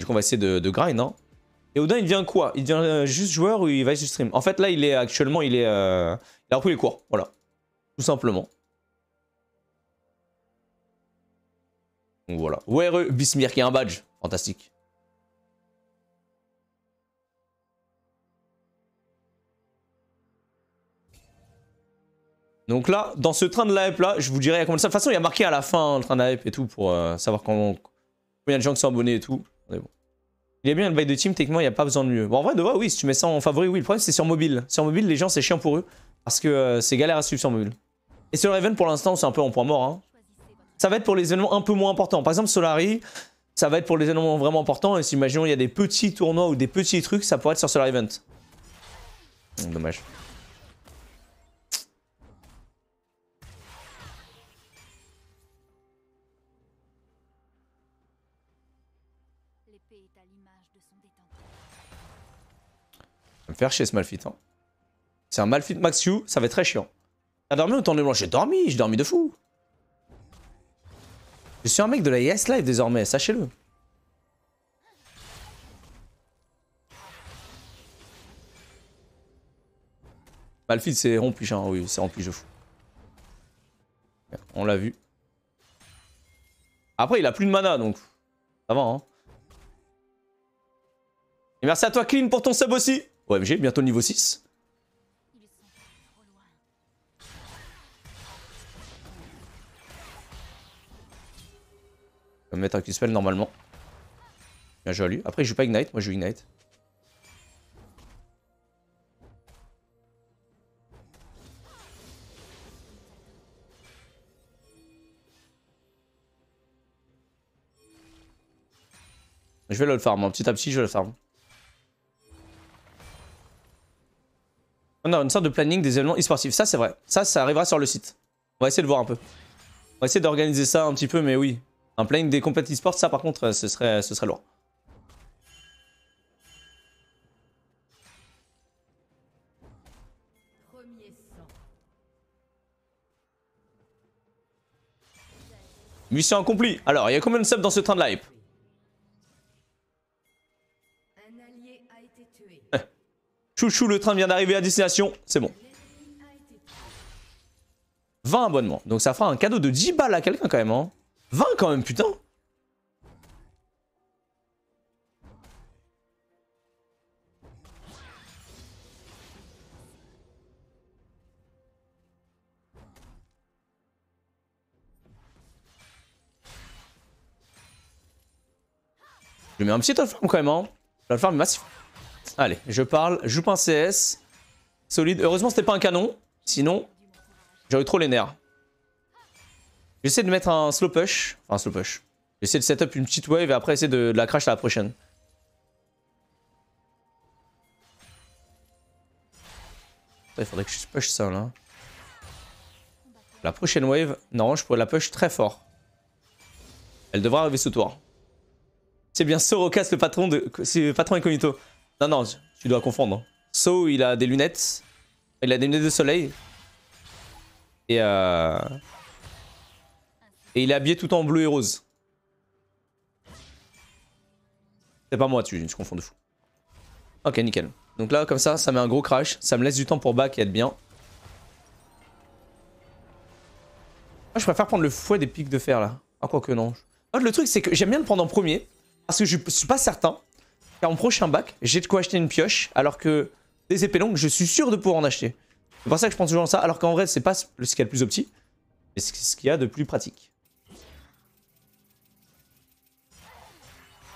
Et qu'on va essayer de, grind, hein? Et Odin, il devient quoi? Il devient euh, juste joueur ou il va juste stream? En fait, là, il est actuellement, il est... Euh, il a repris les cours, voilà. Tout simplement. Donc voilà. WRE, Bismir qui a un badge? Fantastique. Donc là, dans ce train de la hype là, je vous dirais comment ça. De toute façon, il y a marqué à la fin le train de la hype et tout pour euh, savoir combien de gens sont abonnés et tout. Bon. Il est bien le bail de team, techniquement, il n'y a pas besoin de mieux. Bon, en vrai, de vrai, oui, si tu mets ça en favori, oui. Le problème, c'est sur mobile. Sur mobile, les gens, c'est chiant pour eux. Parce que euh, c'est galère à suivre sur mobile. Et sur Raven, pour l'instant, c'est un peu en point mort. Hein. Ça va être pour les événements un peu moins importants. Par exemple, Solari, ça va être pour les événements vraiment importants. Et si, imaginons, il y a des petits tournois ou des petits trucs, ça pourrait être sur Solar Event. Dommage. Faire ce Malfit. Hein. C'est un Malfit Max You, ça va être très chiant. T'as dormi ou t'en es J'ai dormi, j'ai dormi de fou. Je suis un mec de la Yes Live désormais, sachez-le. Malfit c'est rempli, hein, oui, c'est fous. On l'a vu. Après, il a plus de mana, donc ça va, hein. Et merci à toi, Clean, pour ton sub aussi. OMG, bientôt niveau 6. On va mettre un Q-Spell normalement. Bien joué à lui. Après, il joue pas Ignite. Moi, je joue Ignite. Je vais le farm. Petit à petit, je le farm. On a une sorte de planning des événements e-sportifs. Ça, c'est vrai. Ça, ça arrivera sur le site. On va essayer de voir un peu. On va essayer d'organiser ça un petit peu, mais oui. Un planning des compétitions e-sport, ça, par contre, ce serait, ce serait lourd. Mission accomplie. Alors, il y a combien de subs dans ce train de hype Chouchou, le train vient d'arriver à destination. C'est bon. 20 abonnements. Donc ça fera un cadeau de 10 balles à quelqu'un quand même. Hein. 20 quand même, putain. Je mets un petit farm quand même. Hein. farm est massif. Allez, je parle. Joue un CS. Solide. Heureusement, c'était pas un canon. Sinon, j'aurais trop les nerfs. J'essaie de mettre un slow push. Enfin, slow push. J'essaie de set up une petite wave et après essayer de, la crash à la prochaine. Il faudrait que je push ça là. La prochaine wave, non, je pourrais la push très fort. Elle devra arriver sous toi. C'est bien Sorocas, le patron de. Le patron incognito. Non, non, tu dois confondre. So, il a des lunettes. Il a des lunettes de soleil. Et euh... Et il est habillé tout en bleu et rose. C'est pas moi, tu, tu confonds de fou. Ok, nickel. Donc là, comme ça, ça met un gros crash. Ça me laisse du temps pour back et être bien. Moi, je préfère prendre le fouet des pics de fer, là. Ah, quoi que non. le truc, c'est que j'aime bien le prendre en premier. Parce que je suis pas certain car en prochain bac, j'ai de quoi acheter une pioche, alors que des épées longues, je suis sûr de pouvoir en acheter. C'est pour ça que je pense toujours ça, alors qu'en vrai, c'est pas ce qu'il y a le plus opti, mais c'est ce qu'il y a de plus pratique.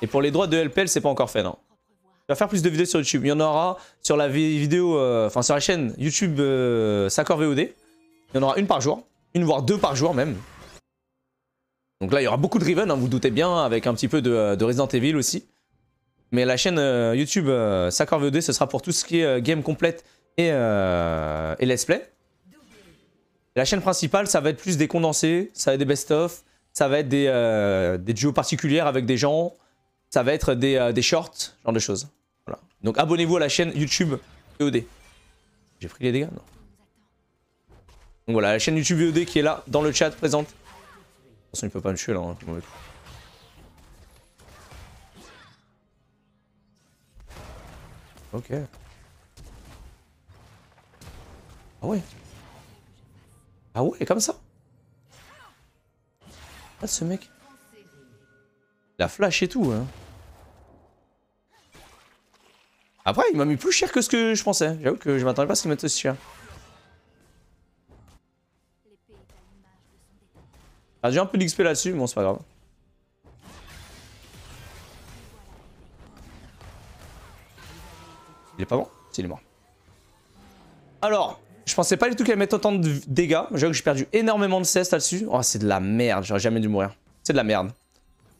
Et pour les droits de LPL, c'est pas encore fait, non. Je vais faire plus de vidéos sur YouTube. Il y en aura sur la vidéo, euh, sur la chaîne YouTube euh, VOD. Il y en aura une par jour, une voire deux par jour même. Donc là, il y aura beaucoup de Riven, hein, vous, doutez bien, avec un petit peu de, de Resident Evil aussi. Mais la chaîne euh, YouTube euh, Sacor VOD, ce sera pour tout ce qui est euh, game complète et, et let's play. La chaîne principale, ça va être plus des condensés, ça va être des best-of, ça va être des, des duos particulières avec des gens, ça va être des, des shorts, genre de choses. Voilà. Donc abonnez-vous à la chaîne YouTube VOD. J'ai pris les dégâts Non. Donc voilà, la chaîne YouTube VOD qui est là, dans le chat, présente. De toute façon, il peut pas me tuer là. Hein, Ok. Ah ouais. Ah ouais, comme ça. Ah ce mec. La flash et tout. Hein. Après, il m'a mis plus cher que ce que je pensais. J'avoue que je m'attendais pas à ce qu'il mette aussi cher. Ah, j'ai un peu d'XP là-dessus, mais bon, c'est pas grave. Est pas bon Si, il est mort. Alors, je pensais pas du tout qu'elle mette autant de dégâts. J'avoue que j'ai perdu énormément de cest là-dessus. Oh, c'est de la merde. J'aurais jamais dû mourir. C'est de la merde.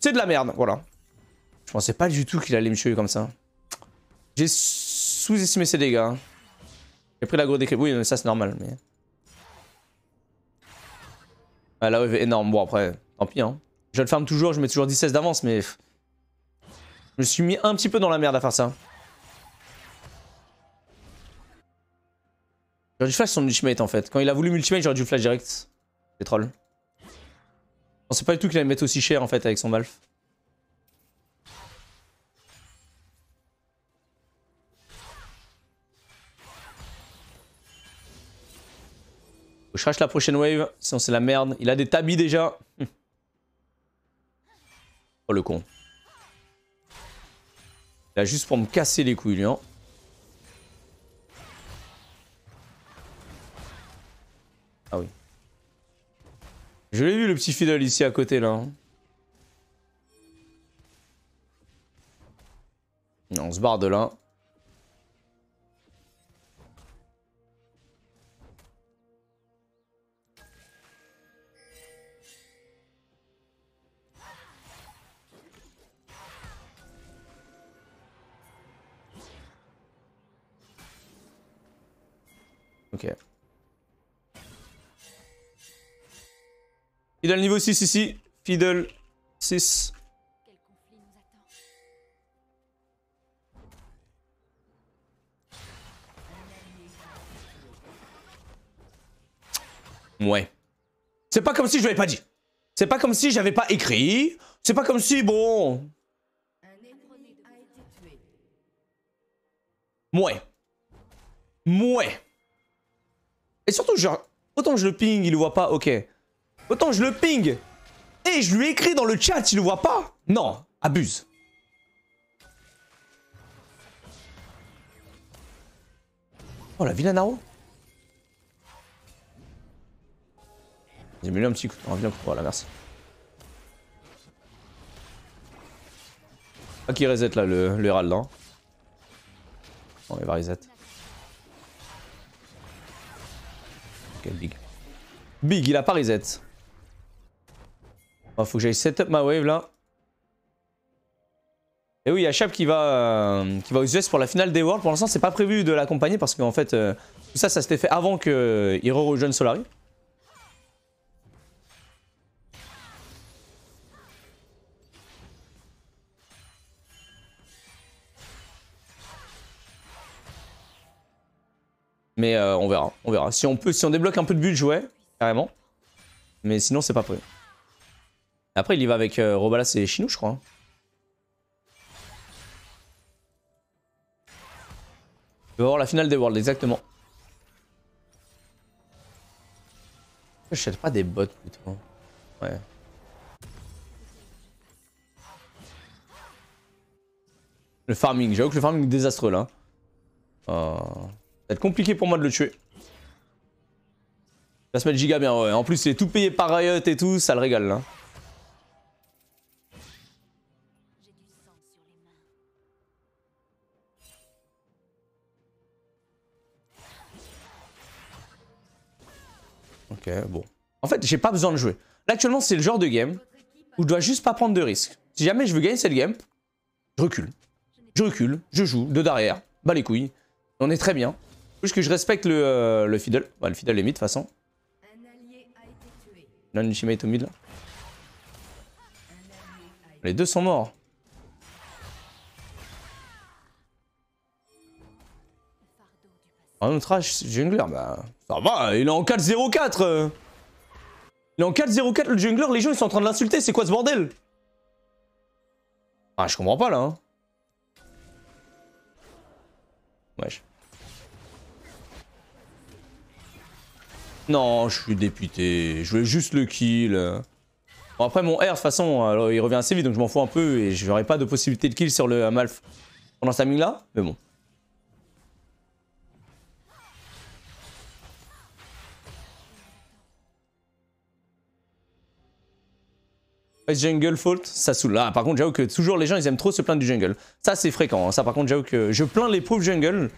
C'est de la merde, voilà. Je pensais pas du tout qu'il allait me tuer comme ça. J'ai sous-estimé ses dégâts. Hein. J'ai pris la grosse décrypte. Oui, mais ça c'est normal. Mais... Ah, la wave est énorme. Bon, après, tant pis. Hein. Je le farm toujours. Je mets toujours 16 d'avance, mais... Je me suis mis un petit peu dans la merde à faire ça. J'aurais dû flash son ultimate en fait. Quand il a voulu ultimate, j'aurais dû flash direct. C'est troll. Je pensais pas du tout qu'il allait mettre aussi cher en fait avec son Malf. Je la prochaine wave, sinon c'est la merde. Il a des tabis déjà. Oh le con. Il a juste pour me casser les couilles lui hein. Je l'ai vu le petit fidèle ici à côté là. Hein. On se barre de là. Fiddle niveau 6 ici. Fiddle 6. Ouais. C'est pas comme si je l'avais pas dit. C'est pas comme si j'avais pas écrit. C'est pas comme si, bon... Mouais. Mouais. Et surtout, genre, autant je le ping, il le voit pas, ok. Autant je le ping et je lui écris dans le chat, il le voit pas Non, abuse. Oh la vilaine Naro J'ai mis un petit coup. Oh, viens, voilà, merci. Ah, qui reset là, le, le Herald, là. Bon, il va reset. Ok, big. Big, il a pas reset. Oh, faut que j'aille setup ma wave là. Et oui, il y a Chap qui va, euh, qui va aux US pour la finale des Worlds. Pour l'instant, c'est pas prévu de l'accompagner parce qu'en fait, euh, tout ça, ça s'était fait avant qu'il euh, re-rejoigne Solari. Mais on verra, on verra. Si on peut, si on débloque un peu de budget, ouais, carrément. Mais sinon, c'est pas prêt. Après, il y va avec euh, Robalas et Chinou, je crois. Il va voir la finale des Worlds, exactement. Je cherche pas des bots plutôt. Ouais. Le farming, j'avoue que le farming est désastreux là. Euh, ça va être compliqué pour moi de le tuer. Va se mettre giga bien, ouais. En plus, il est tout payé par Riot et tout, ça le régale là. Ok, bon. En fait, j'ai pas besoin de jouer. Là, actuellement, c'est le genre de game où je dois juste pas prendre de risques. Si jamais je veux gagner cette game, je recule. Je recule, je joue de derrière, bas les couilles. On est très bien. Juste que je respecte le, euh, le fiddle. Le fiddle est mid de toute façon. Non, au mid là. Les deux sont morts. Un autre jungler, bah ça va, il est en 4-0-4 Il est en 4-0-4 le jungler, les gens ils sont en train de l'insulter, c'est quoi ce bordel? Ah je comprends pas là hein. Wesh. Non, je suis député. Je veux juste le kill. Bon, après, mon R, de toute façon, il revient assez vite, donc je m'en fous un peu. Et je n'aurai pas de possibilité de kill sur le Amalf pendant sa mine là. Mais bon. Jungle fault, ça saoule. Ah, par contre, j'avoue que toujours les gens ils aiment trop se plaindre du jungle. Ça, c'est fréquent. Hein. Ça, par contre, j'avoue que je plains les pauvres jungle.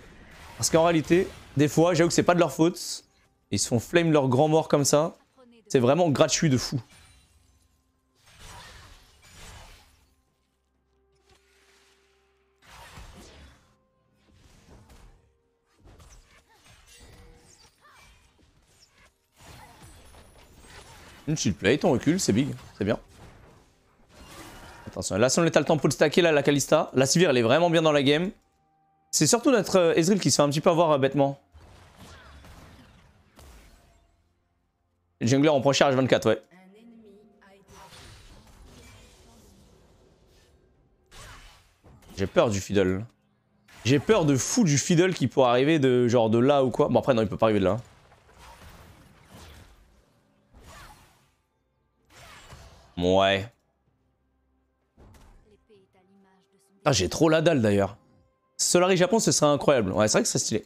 Parce qu'en réalité, des fois, j'avoue que c'est pas de leur faute. Ils se font flame leur grand mort comme ça. C'est vraiment gratuit de fou. Une shield plate, on recule, c'est big, c'est bien. Attention, là si on est le temps pour le stacker là, la Kalista. La Sivir elle est vraiment bien dans la game. C'est surtout notre euh, Ezreal qui se fait un petit peu avoir euh, bêtement. Le jungler on prend charge 24 ouais. J'ai peur du fiddle. J'ai peur de fou du fiddle qui pourrait arriver de genre de là ou quoi. Bon après non il peut pas arriver de là. Ouais. Ah, j'ai trop la dalle d'ailleurs. Solari Japon, ce serait incroyable. Ouais, c'est vrai que c'est stylé.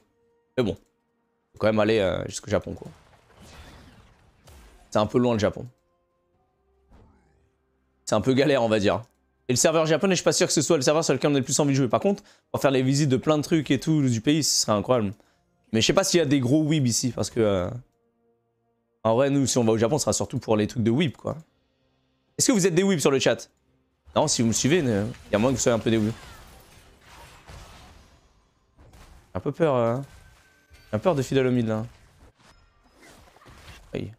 Mais bon. Faut quand même aller euh, jusqu'au Japon, quoi. C'est un peu loin le Japon. C'est un peu galère, on va dire. Et le serveur japonais, je suis pas sûr que ce soit le serveur sur lequel on a le plus envie de jouer. Par contre, pour faire les visites de plein de trucs et tout du pays, ce serait incroyable. Mais je sais pas s'il y a des gros weeb ici, parce que... Euh, en vrai, nous, si on va au Japon, ce sera surtout pour les trucs de weeb, quoi. Est-ce que vous êtes des weebs sur le chat? Non, si vous me suivez, il y a moins que vous soyez un peu dégoûté. J'ai un peu peur. Hein. J'ai un peur de fidèle au mid là. Oui.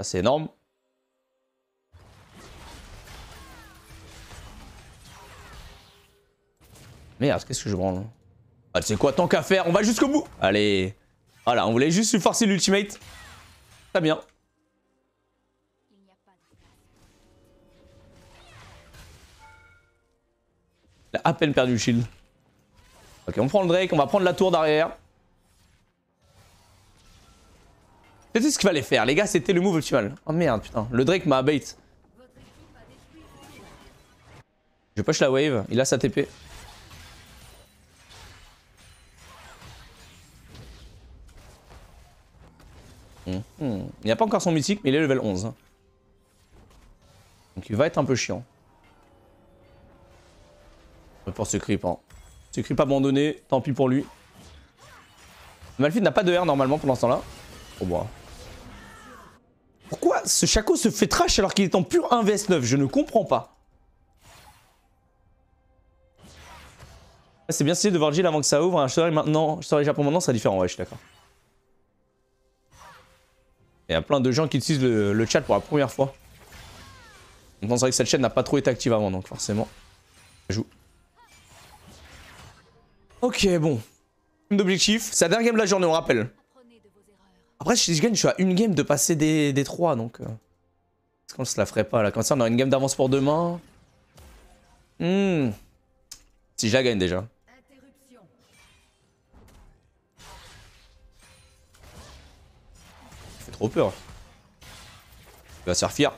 C'est énorme. Merde, qu'est-ce que je branle Ah, c'est quoi, tant qu'à faire, on va jusqu'au bout Allez. Voilà, on voulait juste forcer l'ultimate. Très bien. Il a à peine perdu le shield. Ok, on prend le Drake, on va prendre la tour derrière. C'était ce qu'il fallait faire, les gars, c'était le move optimal. Oh merde, putain, le Drake m'a bait. Je push la wave, il a sa TP. Il n'y a pas encore son mythique, mais il est level 11. Hein. Donc il va être un peu chiant. Pour ce creep. Hein. Ce creep abandonné, tant pis pour lui. Malphite n'a pas de R normalement pour l'instant là. Oh bah. Pourquoi ce Chaco se fait trash alors qu'il est en pur 1 vs 9 Je ne comprends pas. C'est bien stylé de voir Jill avant que ça ouvre. Un hein. maintenant, je serai Japon maintenant, sera différent. Ouais, je suis d'accord. Il y a plein de gens qui utilisent le, chat pour la première fois. C'est vrai que cette chaîne n'a pas trop été active avant, donc forcément, je joue. Ok, bon. D'objectif, c'est la dernière game de la journée, on rappelle. Après, si je gagne, je suis à une game de passer des, des 3, donc... Euh, est-ce qu'on se la ferait pas, là? Comme ça, on a une game d'avance pour demain. Hmm. Si je la gagne, déjà. Trop peur. Il va se faire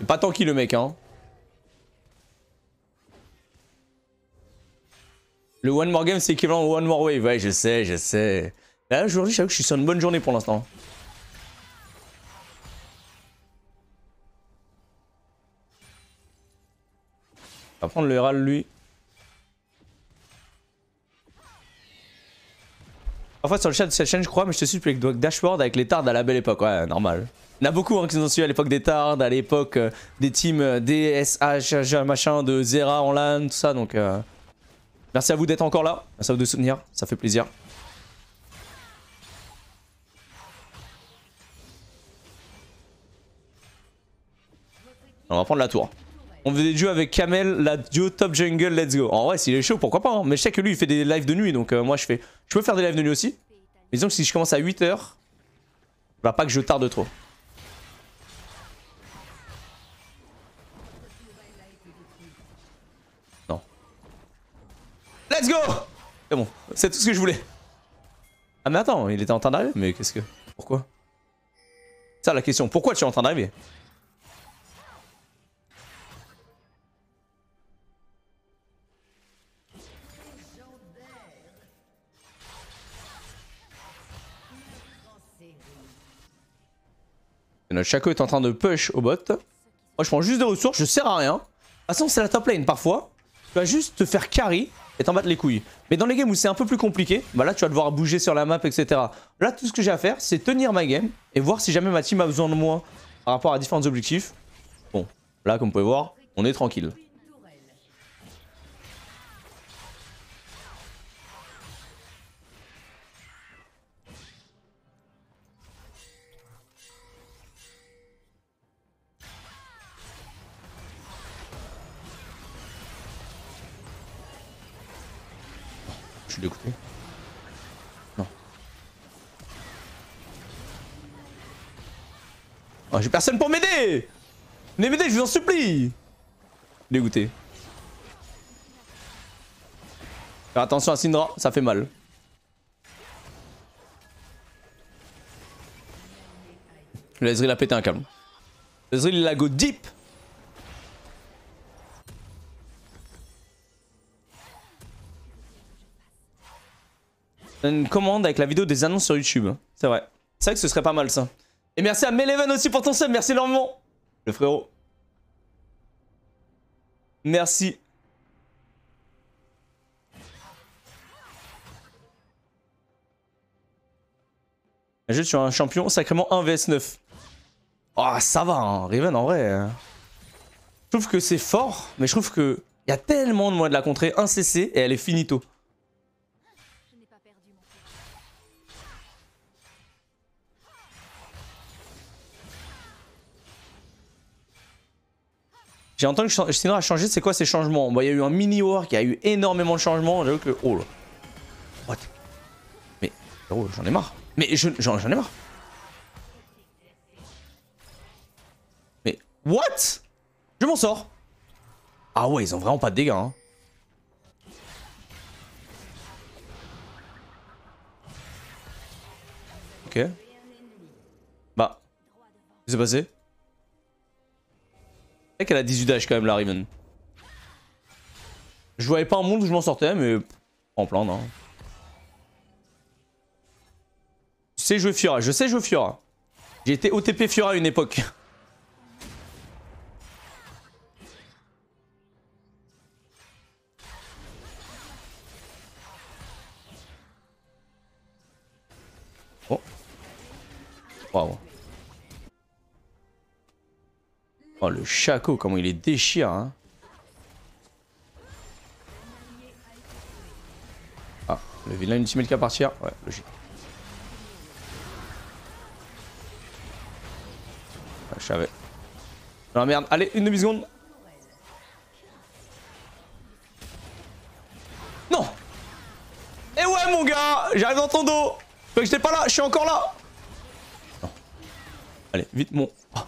est pas tranquille le mec hein. Le one more game c'est équivalent au one more wave. Ouais je sais, je sais. Là aujourd'hui j'avoue que je suis sur une bonne journée pour l'instant. Va prendre le Herald lui. Parfois sur le chat de cette chaîne, je crois, mais je te suis avec Dashboard avec les tards à la belle époque. Ouais, normal. Il y en a beaucoup hein, qui nous ont suivi à l'époque des tards, à l'époque euh, des teams euh, DSH, machin, de Zera en LAN, tout ça. Donc, euh, merci à vous d'être encore là. Merci à vous de soutenir. Ça fait plaisir. On va prendre la tour. On faisait des duos avec Kamel, la duo top jungle, let's go. En vrai, s'il est chaud, pourquoi pas. hein. Mais je sais que lui, il fait des lives de nuit, donc euh, moi, je fais. Je peux faire des lives de nuit aussi. Mais disons que si je commence à 8h, va pas que je tarde trop. Non. Let's go C'est bon, c'est tout ce que je voulais. Ah mais attends, il était en train d'arriver Mais qu'est-ce que... Pourquoi? Ça la question, pourquoi tu es en train d'arriver? Notre Chaco est en train de push au bot. Moi je prends juste des ressources, je sers à rien. De toute façon c'est la top lane parfois. Tu vas juste te faire carry et t'en battre les couilles. Mais dans les games où c'est un peu plus compliqué, bah là tu vas devoir bouger sur la map, etc. Là tout ce que j'ai à faire c'est tenir ma game et voir si jamais ma team a besoin de moi par rapport à différents objectifs. Bon, là comme vous pouvez voir, on est tranquille. Personne pour m'aider Venez m'aider, je vous en supplie Dégoûté. Faire attention à Syndra, ça fait mal. Le a pété un câble. Le Ezreal il a go deep une commande avec la vidéo des annonces sur YouTube. C'est vrai. C'est vrai que ce serait pas mal ça. Et merci à Meleven aussi pour ton sub, merci énormément. Le frérot. Merci. Je suis un champion sacrément 1 vs 9. Oh ça va, hein. Riven en vrai. hein. Je trouve que c'est fort, mais je trouve que il y a tellement de moyens de la contrer. Un CC et elle est finito. J'ai entendu que Syndra a changé, c'est quoi ces changements? Il y a eu un mini war qui a eu énormément de changements. J'avoue que. Oh là. What? Mais. Oh, j'en ai marre. Mais je- j'en j'en ai marre. Mais. What? Je m'en sors. Ah ouais, ils ont vraiment pas de dégâts. Hein. Ok. Bah. Qu'est-ce qui s'est passé? C'est vrai qu'elle a 18 d'âge quand même la Riven. Je voyais pas un monde où je m'en sortais, mais en plein, non. Je sais jouer Fiora, je sais jouer Fiora. J'ai été OTP Fiora à une époque. Oh. Waouh. Oh le Chaco, comment il les déchire hein. Ah, le vilain ultimate qui va partir. Ouais, logique. Ouais, je savais. Non merde, allez, une demi-seconde. Non Eh ouais mon gars J'arrive dans ton dos crois que j'étais pas là Je suis encore là Non. Allez, vite mon... Oh.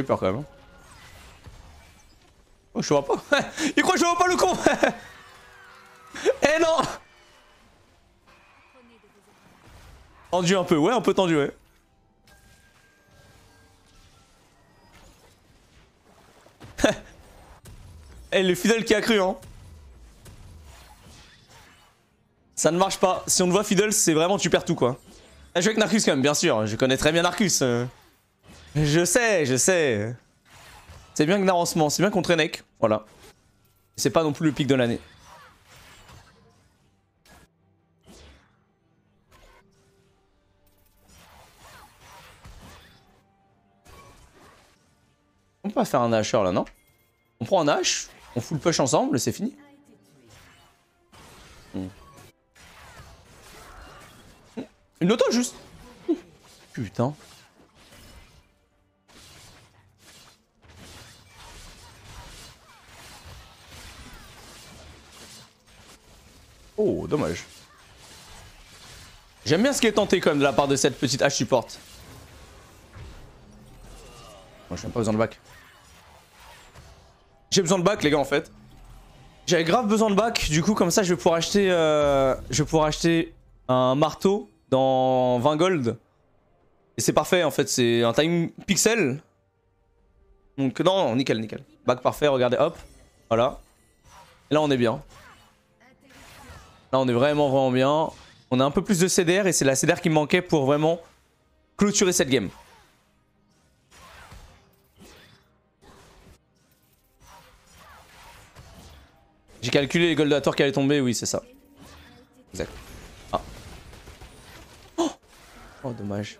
J'ai eu peur quand même. hein. Oh, je vois pas. Il croit que je vois pas le con. eh non Tendu un peu, ouais, un peu tendu, ouais. Eh, le fidèle qui a cru, hein. Ça ne marche pas. Si on te voit Fiddle, c'est vraiment tu perds tout quoi. Je joue avec Narcus quand même, bien sûr. Je connais très bien Narcus. euh. Je sais, je sais. C'est bien que Narancement, c'est bien contre Enek. Voilà. C'est pas non plus le pic de l'année. On peut pas faire un Asher là, non? On prend un H, on full push ensemble, c'est fini. Hmm. Une auto juste? Putain. Oh, dommage. J'aime bien ce qui est tenté quand même de la part de cette petite H support. Moi, j'ai même pas besoin de back. J'ai besoin de back, les gars, en fait. J'avais grave besoin de back, du coup, comme ça, je vais pouvoir acheter, euh, je vais pouvoir acheter un marteau dans 20 gold. Et c'est parfait, en fait, c'est un time pixel. Donc, non, nickel, nickel. Back parfait, regardez, hop. Voilà. Et là, on est bien. Là, on est vraiment, vraiment bien. On a un peu plus de CDR et c'est la CDR qui manquait pour vraiment clôturer cette game. J'ai calculé les goldators qui allaient tomber, oui, c'est ça. Exact. Ah. Oh dommage.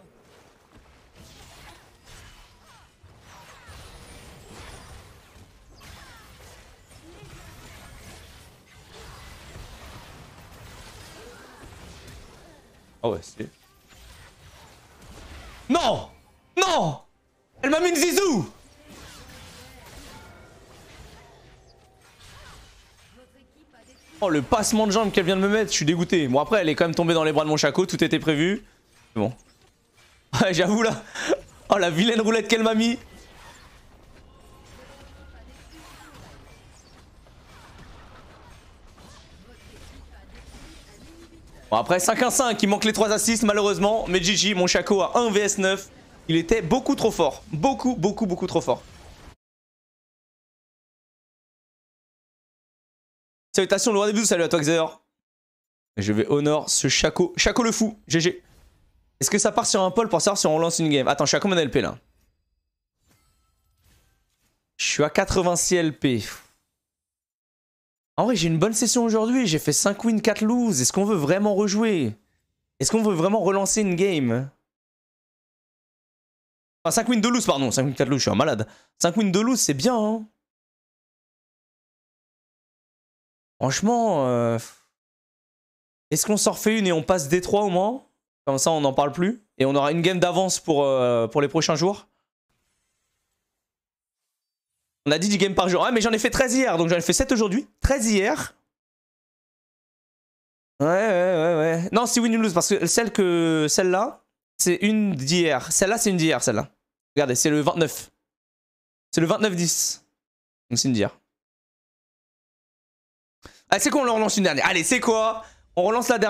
Ah ouais, c'est... Non Non Elle m'a mis une zizou Oh le passement de jambe qu'elle vient de me mettre, je suis dégoûté. Bon après elle est quand même tombée dans les bras de mon chaco, tout était prévu. Bon. Ouais j'avoue là. Oh la vilaine roulette qu'elle m'a mis. Bon après 5-1-5, il manque les 3 assists malheureusement. Mais Gigi, mon Chaco a 1 vs 9. Il était beaucoup trop fort. Beaucoup, beaucoup, beaucoup trop fort. Salutations, le rendez-vous, salut à toi Xer. Je vais honor ce Chaco. Chaco le fou, GG. Est-ce que ça part sur un pôle pour savoir si on lance une game? Attends, je suis à combien d'LP là Je suis à 86 LP. En vrai, j'ai une bonne session aujourd'hui. J'ai fait 5 wins, 4 lose. Est-ce qu'on veut vraiment rejouer? Est-ce qu'on veut vraiment relancer une game? Enfin, 5 wins, 2 lose, pardon. 5 wins, 4 lose, je suis un malade. 5 wins, 2 lose, c'est bien, hein Franchement, euh... est-ce qu'on s'en refait une et on passe D3 au moins? Comme ça, on n'en parle plus. Et on aura une game d'avance pour, euh, pour les prochains jours. On a dit 10 games par jour. Ah, mais j'en ai fait 13 hier, donc j'en ai fait 7 aujourd'hui. 13 hier. Ouais, ouais, ouais, ouais. Non, c'est win ou lose, parce que celle que celle-là, c'est une d'hier. Celle-là, c'est une d'hier, celle-là. Regardez, c'est le 29. C'est le 29-10. Donc c'est une d'hier. Ah, c'est quoi, on relance une dernière? Allez, c'est quoi? On relance la dernière.